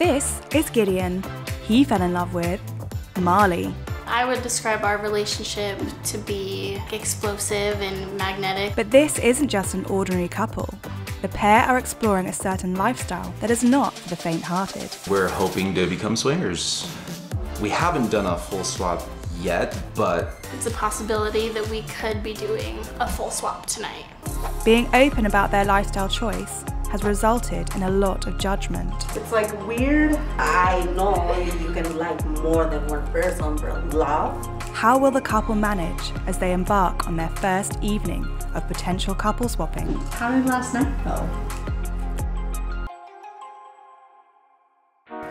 This is Gideon. He fell in love with Marley. I would describe our relationship to be explosive and magnetic. But this isn't just an ordinary couple. The pair are exploring a certain lifestyle that is not for the faint hearted. We're hoping to become swingers. We haven't done a full swap yet, but It's a possibility that we could be doing a full swap tonight. Being open about their lifestyle choice has resulted in a lot of judgment. It's like weird. I know you can like more than one person, but love. How will the couple manage as they embark on their first evening of potential couple swapping? How did last night go?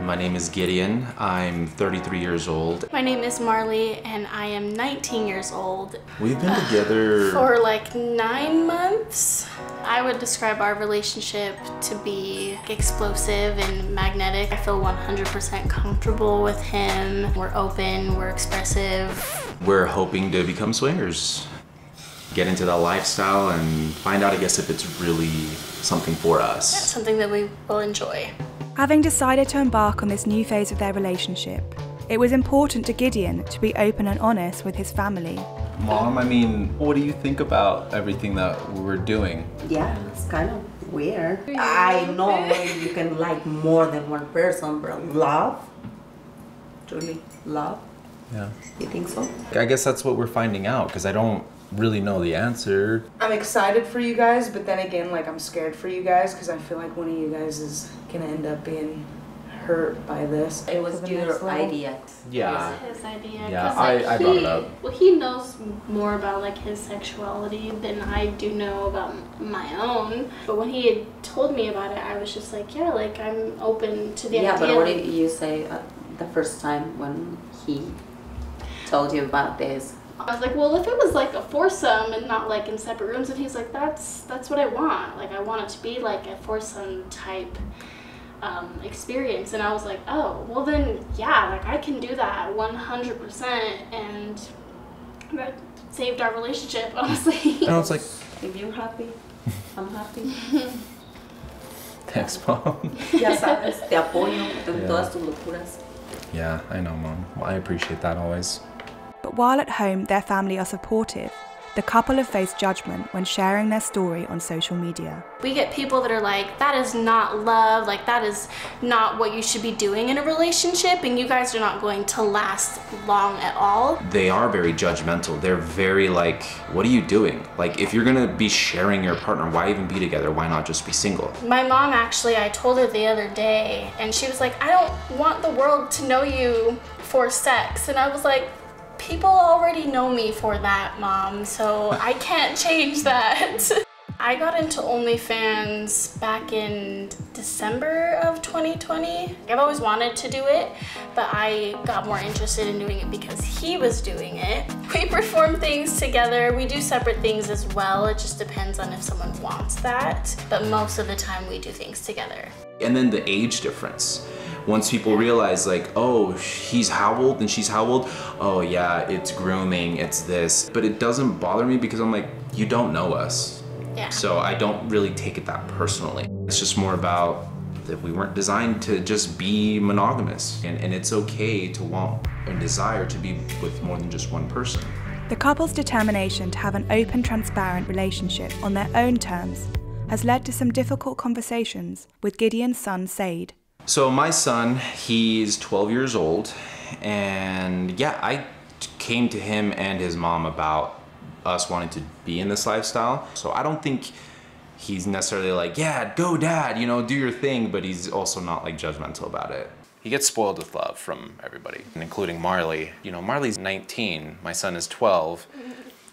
My name is Gideon. I'm 33 years old. My name is Marley and I am 19 years old. We've been together For like nine months. I would describe our relationship to be explosive and magnetic. I feel 100% comfortable with him. We're open, we're expressive. We're hoping to become swingers. Get into that lifestyle and find out, I guess, if it's really something for us. Something that we will enjoy. Having decided to embark on this new phase of their relationship, it was important to Gideon to be open and honest with his family. Mom, I mean, what do you think about everything that we're doing? Yeah, it's kind of weird. I know you can like more than one person, but love. Truly, love. Yeah. You think so? I guess that's what we're finding out because I don't really know the answer. I'm excited for you guys, but then again, like I'm scared for you guys because I feel like one of you guys is gonna end up being hurt by this. It was your idea. Yeah. It was his idea. Yeah, 'cause, I- like, I brought it he- up. Well, he knows more about like his sexuality than I do know about my own. But when he had told me about it, I was just like, yeah, like I'm open to the Yeah, idea. Yeah, but what did you say uh, the first time when he told you about this? I was like, well, if it was like a foursome and not like in separate rooms, and he's like, that's that's what I want. Like I want it to be like a foursome type um, experience. And I was like, oh, well then, yeah, like I can do that 100%, and that saved our relationship, honestly. And I was like, If you're happy, I'm happy. thanks, Mom. Ya sabes, te apoyo en Yeah. todas tus locuras. yeah, I know, Mom. I appreciate that always. But while at home their family are supportive, the couple have faced judgment when sharing their story on social media. We get people that are like, that is not love, like that is not what you should be doing in a relationship, and you guys are not going to last long at all. They are very judgmental. They're very like, what are you doing? Like, if you're gonna be sharing your partner, why even be together? Why not just be single? My mom actually, I told her the other day, and she was like, I don't want the world to know you for sex. And I was like, people already know me for that, mom, so I can't change that. I got into OnlyFans back in December of 2020. I've always wanted to do it, but I got more interested in doing it because he was doing it. We perform things together. We do separate things as well. It just depends on if someone wants that. But most of the time we do things together. And then the age difference. Once people realize, like, oh, he's how old and she's how old, oh, yeah, it's grooming, it's this. But it doesn't bother me because I'm like, you don't know us. Yeah. So I don't really take it that personally. It's just more about that we weren't designed to just be monogamous. And, and it's okay to want and desire to be with more than just one person. The couple's determination to have an open, transparent relationship on their own terms has led to some difficult conversations with Gideon's son, Sade. So my son, he's 12 years old, and yeah, I came to him and his mom about us wanting to be in this lifestyle. So I don't think he's necessarily like, yeah, go dad, you know, do your thing, but he's also not like judgmental about it. He gets spoiled with love from everybody, including Marley. You know, Marley's 19, my son is 12.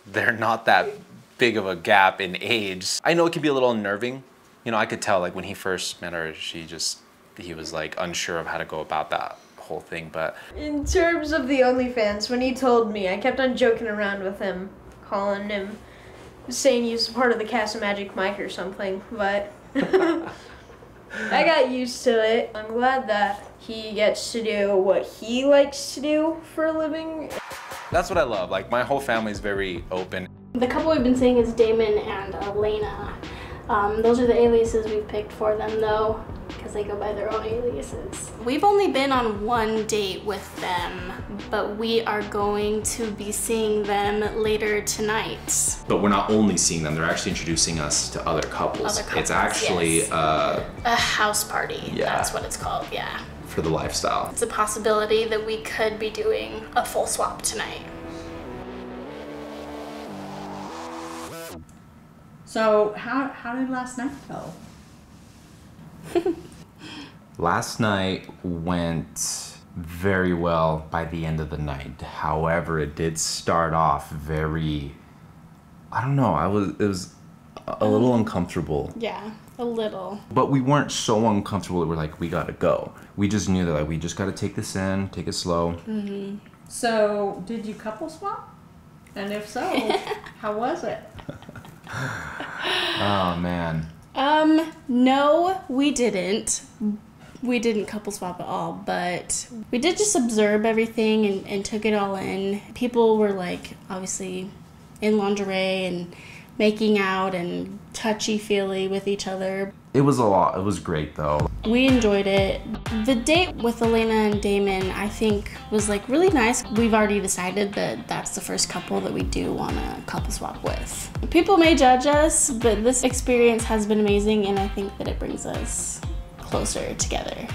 They're not that big of a gap in age. I know it can be a little unnerving. You know, I could tell like when he first met her, she just, he was like unsure of how to go about that whole thing, but In terms of the OnlyFans, when he told me, I kept on joking around with him, calling him, saying he's part of the Cast of Magic Mike or something, but I got used to it. I'm glad that he gets to do what he likes to do for a living. That's what I love. Like my whole family's very open. The couple we've been seeing is Damon and Elena. Um, those are the aliases we've picked for them though, because they go by their own aliases. We've only been on one date with them, but we are going to be seeing them later tonight. But we're not only seeing them; they're actually introducing us to other couples. Other couples, it's actually yes. uh, A house party. Yeah. That's what it's called, yeah. for the lifestyle. It's a possibility that we could be doing a full swap tonight. So how how did last night go? Last night went very well by the end of the night. However, it did start off very I don't know, I was it was a little uncomfortable. Yeah, a little. But we weren't so uncomfortable that we're like, we gotta go. We just knew that like we just gotta take this in, take it slow. Mhm. So did you couple swap? And if so, how was it? Oh man. Um, no, we didn't. We didn't couple swap at all, but we did just observe everything and, and took it all in. People were like, obviously, in lingerie and making out and touchy feely with each other. It was a lot. It was great though. We enjoyed it. The date with Elena and Damon, I think, was like really nice. We've already decided that that's the first couple that we do want to couple swap with. People may judge us, but this experience has been amazing, and I think that it brings us closer together.